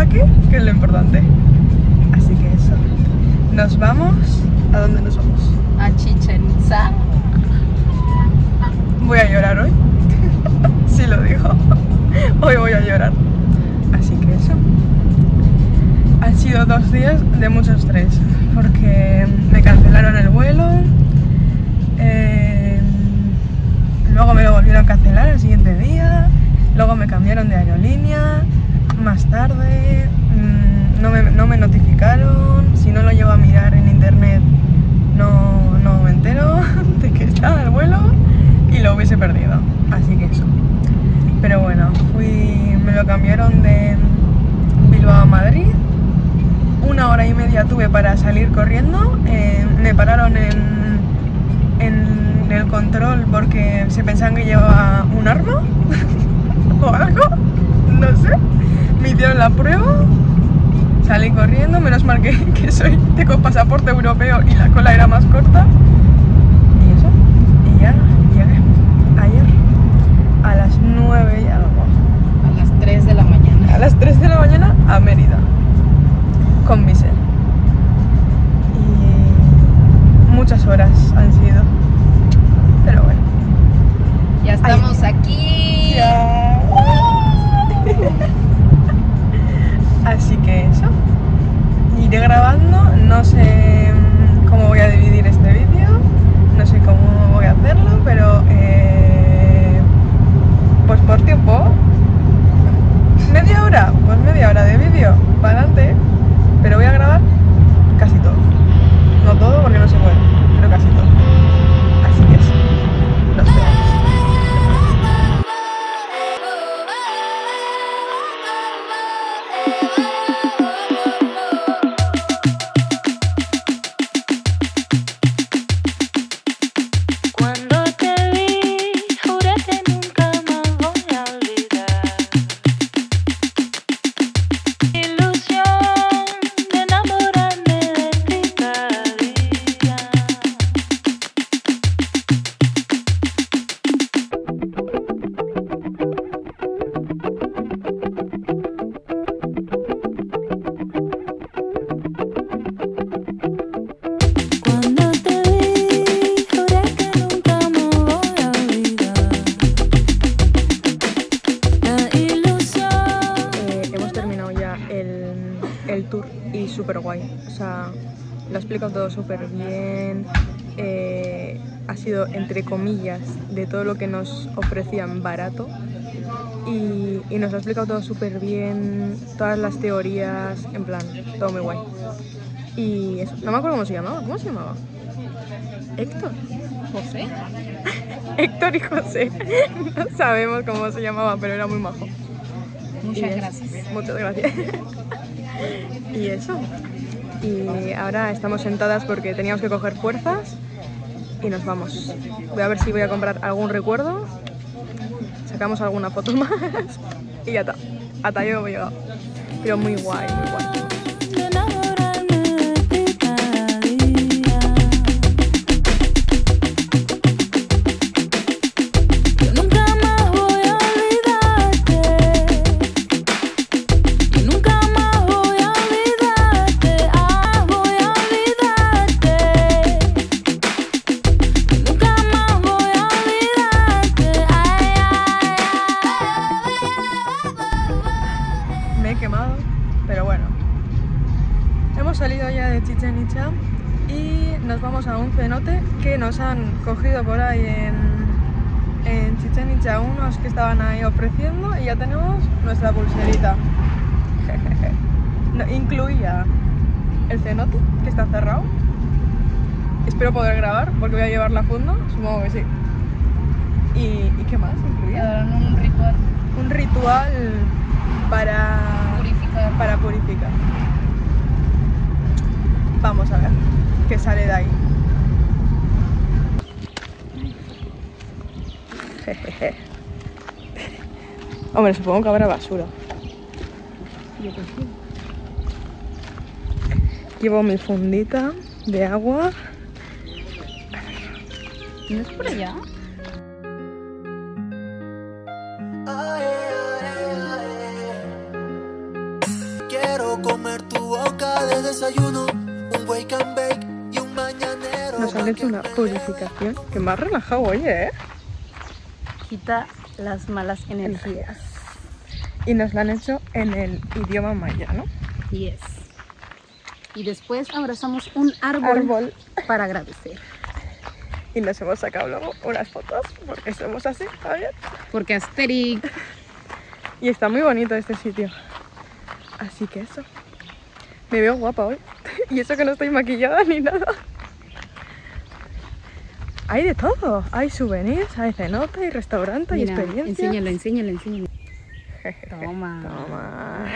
aquí, que es lo importante. Así que eso. Nos vamos. ¿A dónde nos vamos? A Chichen Itza. Voy a llorar hoy. sí lo digo. Hoy voy a llorar. Así que eso. Han sido dos días de mucho estrés. Porque me cancelaron el vuelo. eh, luego me lo volvieron a cancelar el siguiente día. Luego me cambiaron de aerolínea. Más tarde. mm, no, me, no me notificaron. Si no lo llego a mirar en internet, no, no me entero de que estaba el vuelo y lo hubiese perdido. Así que eso. Pero bueno, fui, me lo cambiaron de Bilbao a Madrid. Una hora y media tuve para salir corriendo. eh, me pararon en, en el control porque se pensaban que llevaba un arma o algo. No sé. Me hicieron la prueba. Salí corriendo, menos mal que, que soy, tengo pasaporte europeo y la cola era más corta. Y eso, y ya llegué ayer a las 9 y algo, A las 3 de la mañana. a las 3 de la mañana a Mérida, con Visel. Muchas horas han sido, pero bueno. Ya estamos aquí. Así que eso. Iré grabando, no sé el, tour y súper guay. O sea, lo he explicado todo súper bien. eh, ha sido, entre comillas, de todo lo que nos ofrecían barato. Y, y nos lo ha explicado todo súper bien, todas las teorías, en plan, todo muy guay. Y eso, no me acuerdo cómo se llamaba. ¿Cómo se llamaba? Héctor. José. Héctor y José. No sabemos cómo se llamaba, pero era muy majo. Muchas Y- gracias. Muchas gracias. y eso. Y ahora estamos sentadas porque teníamos que coger fuerzas y nos vamos. Voy a ver si voy a comprar algún recuerdo. Sacamos alguna foto más y ya está. Hasta yo hemos llegado. Pero muy guay, muy guay. Quemado, pero bueno. Hemos salido ya de Chichen Itza y nos vamos a un cenote que nos han cogido por ahí en, en Chichen Itza unos que estaban ahí ofreciendo y ya tenemos nuestra pulserita. Jejeje. No, incluía el cenote, que está cerrado. Espero poder grabar porque voy a llevar la funda, supongo que sí. ¿Y, ¿y qué más incluía? Un ritual Un ritual para. Para purificar. Vamos a ver qué sale de ahí. Jejeje. Hombre, supongo que habrá basura. Llevo mi fundita de agua. ¿No es por allá? Hecho una purificación que ha relajado, oye, ¿eh? Quita las malas energías. Y nos la han hecho en el idioma maya, ¿no? Yes. Y después abrazamos un árbol, Árbol. para agradecer. Y nos hemos sacado luego unas fotos porque somos así, ¿sabes? Porque Asterix Y está muy bonito este sitio. Así que eso. Me veo guapa hoy. Y eso que no estoy maquillada ni nada. Hay de todo. Hay souvenirs, hay cenote, hay restaurante, hay Mira, experiencia. enséñalo, enséñalo, enséñalo. Toma. Toma.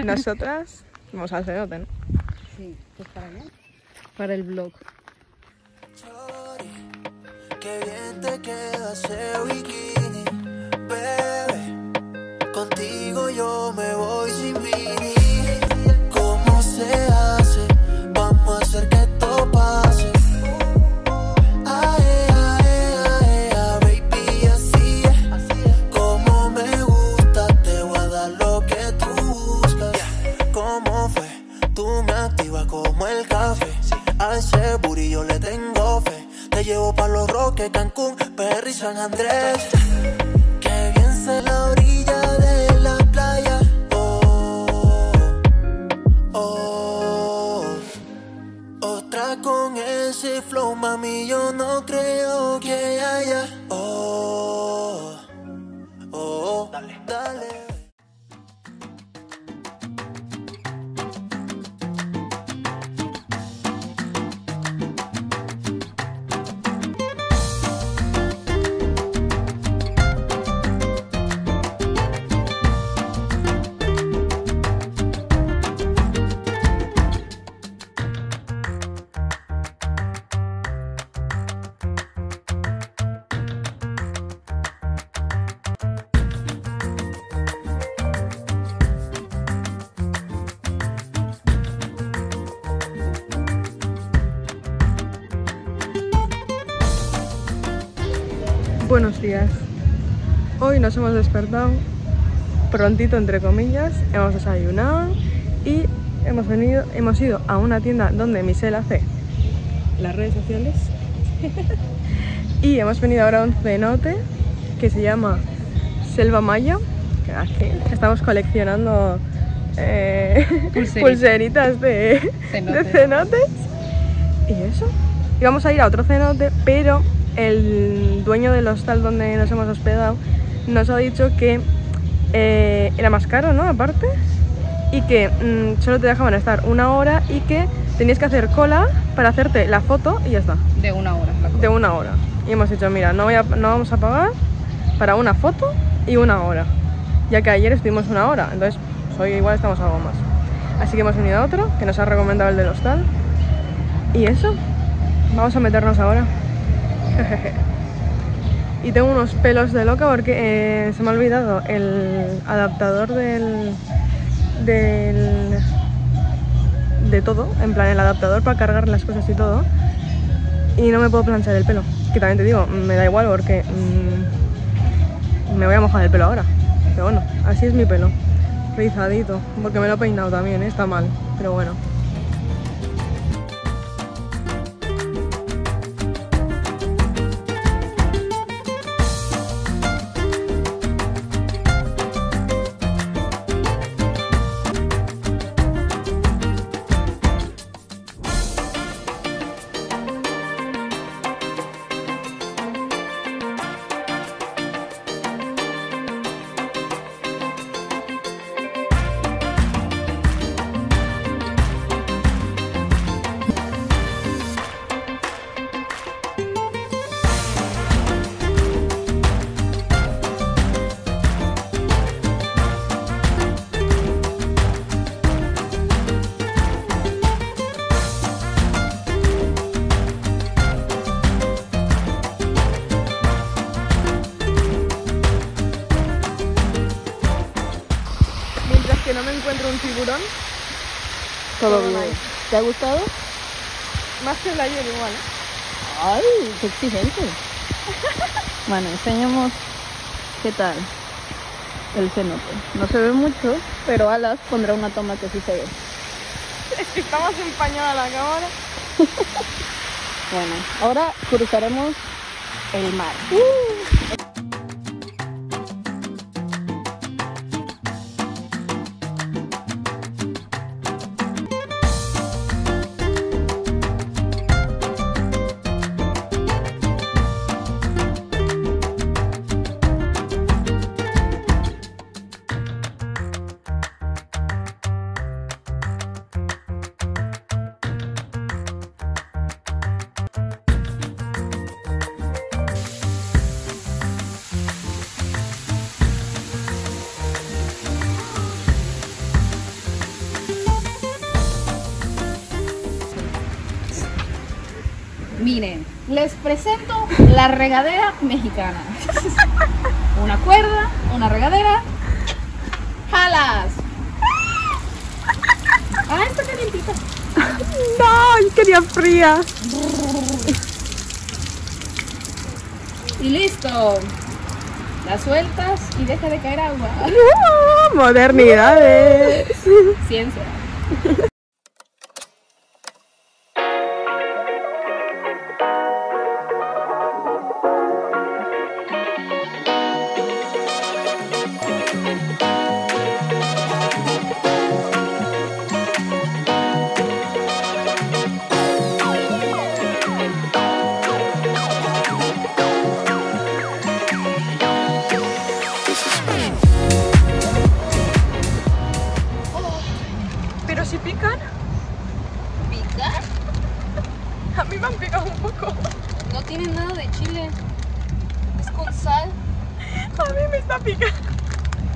Nosotras vamos al cenote, ¿no? Sí, pues para allá. Para el blog. Chori, Qué bien te queda ese bikini, bebé. Contigo yo me voy sin mini. ¿Cómo se hace? Llevo pa' los roques, Cancún, Perry, San Andrés. Qué bien se la orilla de la playa. Oh, oh. Otra con ese flow, mami, yo no creo que haya. Días. Hoy nos hemos despertado prontito, entre comillas. Hemos desayunado y hemos venido, hemos ido a una tienda donde Michelle hace las redes sociales. y hemos venido ahora a un cenote que se llama Selva Maya. Aquí estamos coleccionando eh, Pulseritas. pulseritas de, de cenotes. Y eso. Y vamos a ir a otro cenote, pero el dueño del hostal donde nos hemos hospedado nos ha dicho que eh, era más caro, ¿no? Aparte. Y que mm, solo te dejaban estar una hora y que tenías que hacer cola para hacerte la foto y ya está. De una hora. la De una hora. Y hemos dicho, mira, no, voy a- no vamos a pagar para una foto y una hora. Ya que ayer estuvimos una hora, entonces pues, hoy igual estamos algo más. Así que hemos venido a otro que nos ha recomendado el del hostal. Y eso, vamos a meternos ahora. y tengo unos pelos de loca porque eh, se me ha olvidado el adaptador del, del de todo, en plan el adaptador para cargar las cosas y todo. Y no me puedo planchar el pelo. Que también te digo, me da igual porque mm, me voy a mojar el pelo ahora. Pero bueno, así es mi pelo. Rizadito. Porque me lo he peinado también, ¿eh? está mal. Pero bueno. Todo bien. ¿Te ha gustado? Más que el ayer igual. Ay, qué exigente. Bueno, enseñamos qué tal el cenote. No se ve mucho, pero Alas pondrá una toma que sí se ve. Es que está más empañada la cámara. Bueno, ahora cruzaremos el mar. Miren, les presento la regadera mexicana. Una cuerda, una regadera. ¡Jalas! Ah, está calientita. No, quería fría. Y listo. La sueltas y deja de caer agua. Uh, modernidades. Ciencia. Un poco. No tiene nada de chile. Es con sal. A mí me está picando.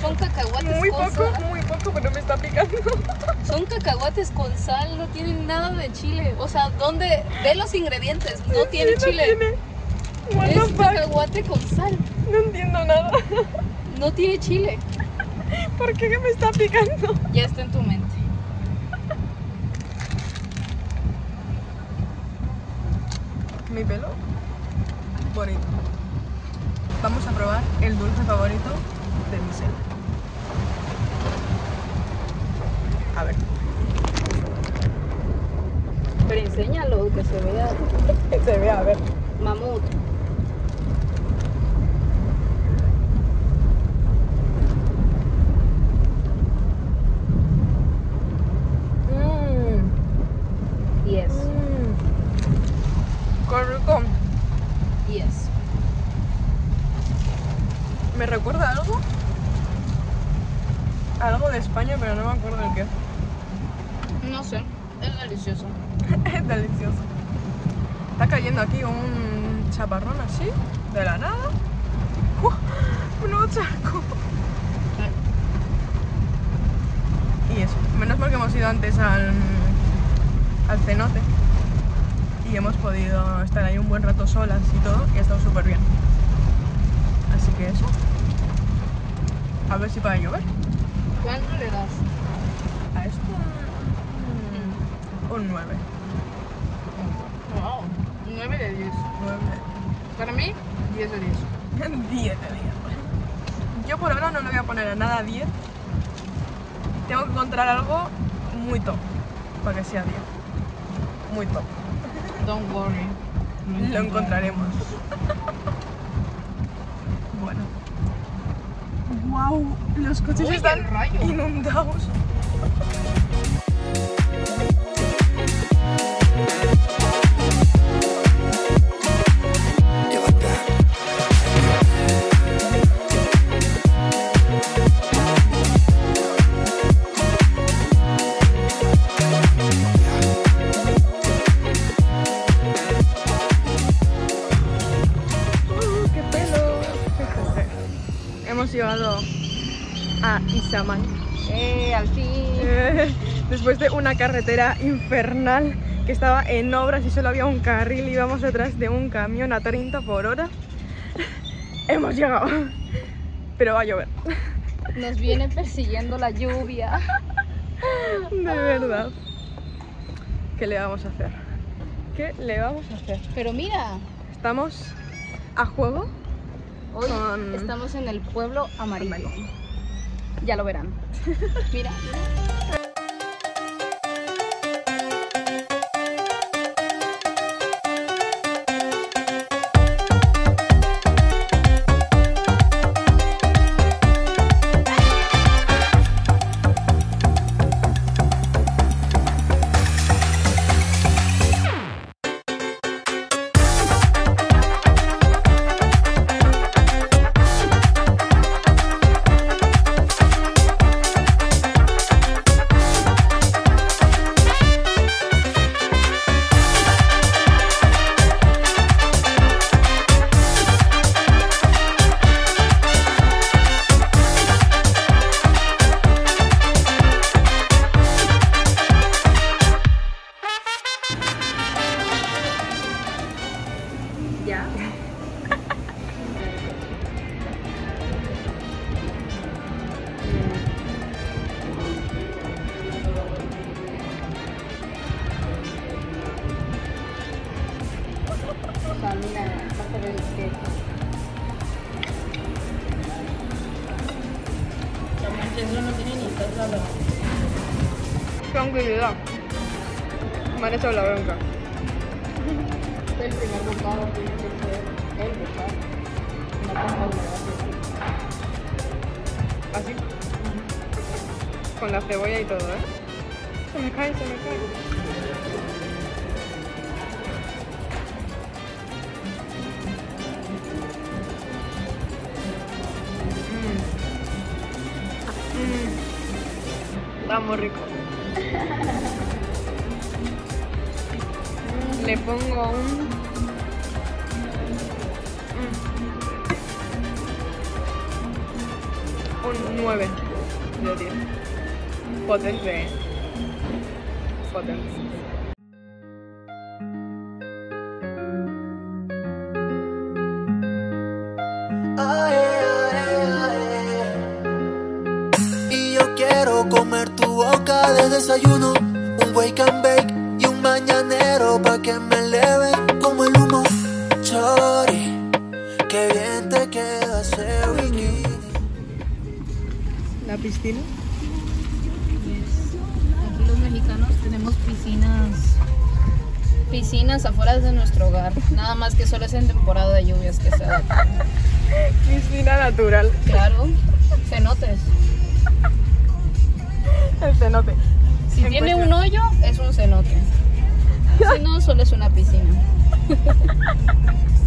Son cacahuates Muy con poco, sal. muy poco, pero me está picando. Son cacahuates con sal, no tienen nada de chile. O sea, ¿dónde? Ve los ingredientes, no tiene Sí, chile. tiene. What Es cacahuate con sal, No entiendo nada. no tiene chile. ¿Por qué me está picando? Ya está en tu mente. Mi pelo. Bonito. Vamos a probar el dulce favorito de Michelle. A ver, Pero enséñalo, que se vea se ve, a ver. mamut. Mmm, Yes, mmm. Qué rico. yes. ¿Me recuerda algo? Algo de España, pero no me acuerdo el qué. No sé, es delicioso. Es delicioso. Está cayendo aquí un chaparrón así, de la nada. ¡Uh! un nuevo. Y eso. Menos mal que hemos ido antes al, al cenote. Y hemos podido estar ahí un buen rato solas y todo. Y ha estado súper bien. Así que eso. A ver si para llover. ¿Cuánto le das? A esto un, un 9. Wow, 9 de 10. 9. Para mí, 10 de 10. 10 de 10. Yo por ahora no le voy a poner a nada 10. Tengo que encontrar algo muy top para que sea 10. Muy top. Don't worry. Lo encontraremos. bueno. Wow, los coches Uy, están inundados. A Izamal. Eh, al fin. Después de una carretera infernal que estaba en obras y solo había un carril, íbamos detrás de un camión a 30 por hora. Hemos llegado. Pero va a llover. Nos viene persiguiendo la lluvia. De verdad. ¿Qué le vamos a hacer? ¿Qué le vamos a hacer? Pero mira, Estamos a juego Hoy Con- estamos en el pueblo amarillo. Ya lo verán. Mira. Camina, vas a ver el queso. Tranquilidad. Me han echado la bronca. El primer bocado tiene que ser el bocado. No Así. Con la cebolla y todo, ¿eh? Se me cae, se me cae. Está rico. Le pongo un... Mm. Un 9 de 10. Potente, ¿eh? Potente. Desayuno, un wake and bake y un mañanero pa' que me eleve como el humo. Chori, qué bien te queda ese bikini. La piscina. Aquí los mexicanos tenemos piscinas piscinas afuera de nuestro hogar. Nada más que solo es en temporada de lluvias que se da. Piscina natural. Claro, cenotes. El cenote. Si tiene un hoyo, es un cenote. Si no, solo es una piscina.